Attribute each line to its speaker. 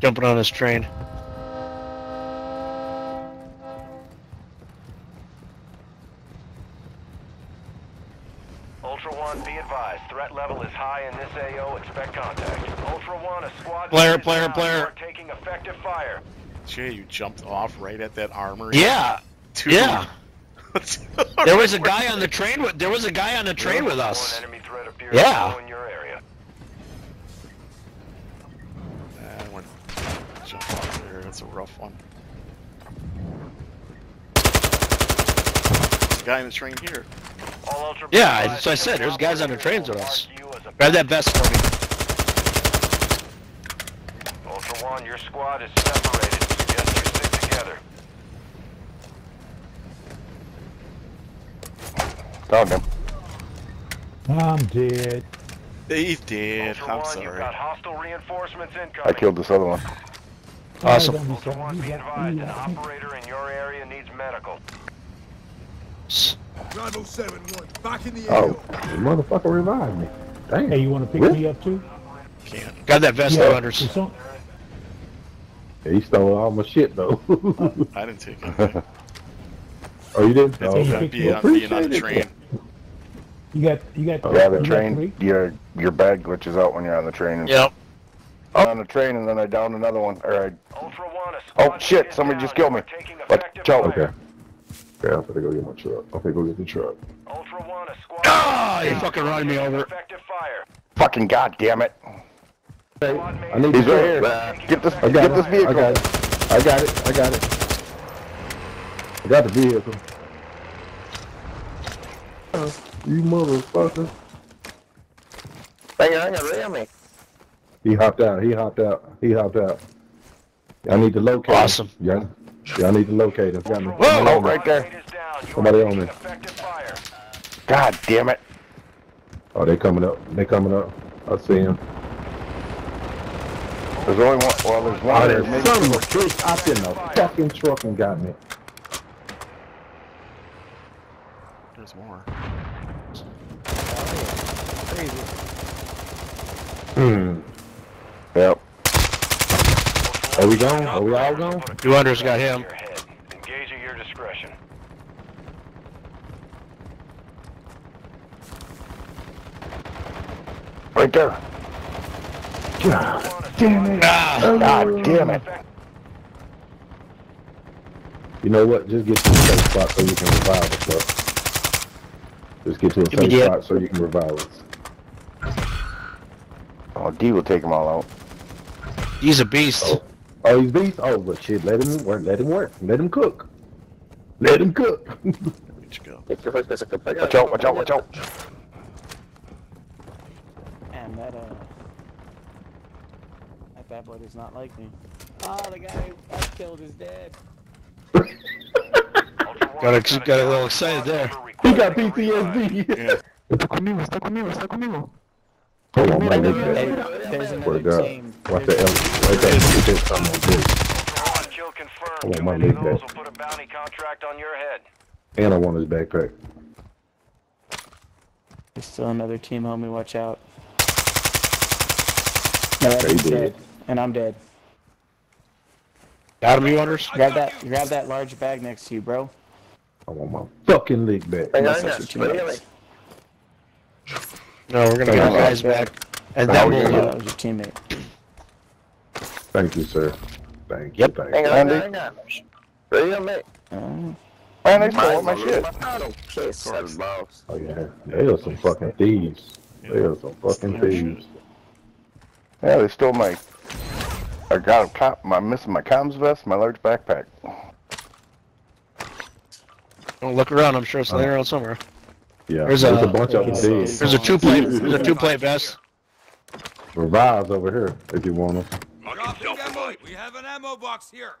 Speaker 1: Jumping on this train.
Speaker 2: Ultra One, be advised. Threat level is high in this AO. Expect contact. Ultra One, a squad.
Speaker 1: Player, player, player.
Speaker 2: Taking effective fire.
Speaker 3: Jay, you jumped off right at that armor.
Speaker 1: Yeah,
Speaker 3: Dude.
Speaker 1: yeah. There was a guy on the train with. There was a guy on the train with
Speaker 2: One
Speaker 1: us.
Speaker 2: enemy threat appears
Speaker 1: Yeah.
Speaker 3: Jump off there. That's a rough one. Guy in the train here.
Speaker 2: All Ultra
Speaker 1: Yeah,
Speaker 2: be
Speaker 1: that's what I said, there's guys on the trains with us.
Speaker 2: mark you as a-
Speaker 1: Grab that vest for me.
Speaker 2: Ultra One, your squad is separated. Suggest you stick together.
Speaker 4: Found him.
Speaker 5: I'm dead.
Speaker 3: He did.
Speaker 2: Ultra
Speaker 3: I'm
Speaker 2: One, you've
Speaker 3: sorry.
Speaker 2: got hostile reinforcements incoming.
Speaker 4: I killed this other one.
Speaker 1: Awesome.
Speaker 5: Don't be
Speaker 2: One,
Speaker 5: You
Speaker 2: be advised. An operator in your area needs medical.
Speaker 6: Bravo 7-1, back in the
Speaker 7: Oh, the motherfucker revived me. Damn.
Speaker 5: Hey, you want to pick
Speaker 7: Really?
Speaker 5: me up too?
Speaker 3: Can't.
Speaker 1: Got that vest,
Speaker 5: Yeah,
Speaker 1: though, Anders.
Speaker 5: on-
Speaker 7: Yeah, he stole all my shit though.
Speaker 3: I didn't take it.
Speaker 7: oh, you didn't?
Speaker 3: It's
Speaker 7: Oh,
Speaker 5: you
Speaker 3: okay.
Speaker 5: picked
Speaker 3: being,
Speaker 5: me
Speaker 3: on, being on the
Speaker 7: Appreciate
Speaker 3: train.
Speaker 5: You got, you got.
Speaker 4: Yeah, the
Speaker 5: you
Speaker 4: train,
Speaker 5: three?
Speaker 4: your your bag glitches out when you're on the train. And
Speaker 1: Yep.
Speaker 4: I'm on the train and then I downed another one. Or I,
Speaker 2: Ultra One, a
Speaker 4: oh
Speaker 2: squad
Speaker 4: shit, somebody
Speaker 2: down.
Speaker 4: just killed me.
Speaker 2: are taking
Speaker 4: But
Speaker 2: effective
Speaker 7: Okay. Okay, I'm gonna go get my truck. Okay, go get the truck.
Speaker 2: Ultra One, a squad.
Speaker 1: Ah,
Speaker 2: is
Speaker 1: you fucking running me over.
Speaker 2: Effective fire.
Speaker 4: Fucking goddamn it.
Speaker 7: Hey,
Speaker 2: Squad mate
Speaker 7: I need
Speaker 2: is
Speaker 4: He's right here.
Speaker 2: Taking
Speaker 4: Get this,
Speaker 7: I
Speaker 4: get
Speaker 7: got
Speaker 4: this
Speaker 7: it.
Speaker 4: vehicle.
Speaker 7: I got it. I got it. I got it. I got the vehicle. You motherfucker.
Speaker 4: Hey, I got ram me.
Speaker 7: He hopped out. He hopped out. He hopped out. I need to locate
Speaker 1: Awesome.
Speaker 7: him. Yeah. Yeah, I need to locate him. Got me.
Speaker 2: Ultra One,
Speaker 4: Whoa,
Speaker 2: a
Speaker 4: right there.
Speaker 2: mate is down. You are
Speaker 7: Somebody on me.
Speaker 4: God damn it.
Speaker 7: Oh, they coming up. They coming up. I see him.
Speaker 4: There's only one. Well, there's one.
Speaker 7: Oh,
Speaker 4: there.
Speaker 7: there's
Speaker 4: Maybe
Speaker 7: son of
Speaker 4: two.
Speaker 7: a bitch up in the fucking truck and got me.
Speaker 3: There's more. Crazy.
Speaker 7: Hmm.
Speaker 4: Yep.
Speaker 7: Are we gone? Are we all gone?
Speaker 1: Two Anders got him.
Speaker 2: Engage at your discretion.
Speaker 4: Right there.
Speaker 7: God damn it.
Speaker 1: Ah,
Speaker 4: God damn it.
Speaker 7: You know what? Just get to a safe spot so you can revive us, bro. Just get to a safe
Speaker 1: the-
Speaker 7: spot so you can revive us.
Speaker 4: Oh, D will take them all out.
Speaker 1: he's a beast.
Speaker 7: Oh. Oh, he's beast? Oh, but shit, let him work. Let him work. Let him cook. Let him cook.
Speaker 3: Where'd go?
Speaker 4: Watch out, watch out, watch out.
Speaker 8: Man, that uh, that bad boy does not like me. Oh, the guy I killed is dead.
Speaker 1: Got a- got a
Speaker 2: down
Speaker 1: little excited there.
Speaker 7: he got
Speaker 2: requesting a revive.
Speaker 7: PTSD.
Speaker 3: Yeah.
Speaker 5: Está conmigo, está conmigo, está conmigo.
Speaker 7: Hold on, my
Speaker 8: Hey,
Speaker 7: nigga.
Speaker 8: there's
Speaker 7: Swear
Speaker 8: another team.
Speaker 7: Watch that elephant. Right there. Get that son of a bitch.
Speaker 2: Ultra One, kill confirmed.
Speaker 7: I want my
Speaker 2: many
Speaker 7: leg back.
Speaker 2: will put a bounty contract on your head.
Speaker 7: And I want his backpack.
Speaker 8: There's still another team, homie. Watch out. No, that
Speaker 7: Okay,
Speaker 8: dude's dead.
Speaker 7: dead.
Speaker 8: And I'm dead.
Speaker 1: Got him, you Anders?
Speaker 8: Grab that. Grab that large bag next to you, bro.
Speaker 7: I want my fucking leg back.
Speaker 8: Unless that's your teammates.
Speaker 1: No, we're gonna get guys back. And then
Speaker 7: Oh,
Speaker 1: we'll. Uh,
Speaker 8: that was your teammate.
Speaker 7: Thank you, sir. Thank
Speaker 1: Yep.
Speaker 7: you. Thank you.
Speaker 4: Andy,
Speaker 8: Oh.
Speaker 4: man, mm-hmm. they stole my shit.
Speaker 7: Oh yeah, they are some fucking thieves. They are some fucking thieves.
Speaker 4: Yeah, they stole my. I got a cop. I'm missing my comms vest, my large backpack.
Speaker 1: don't look around. I'm sure it's laying around somewhere.
Speaker 7: Yeah,
Speaker 1: There's
Speaker 7: there's,
Speaker 1: a-
Speaker 7: a, bunch of them dead.
Speaker 1: There's a two plate. There's a two plate vest.
Speaker 7: Revives over here if you want them.
Speaker 6: Drop the ammo. We have an ammo box here.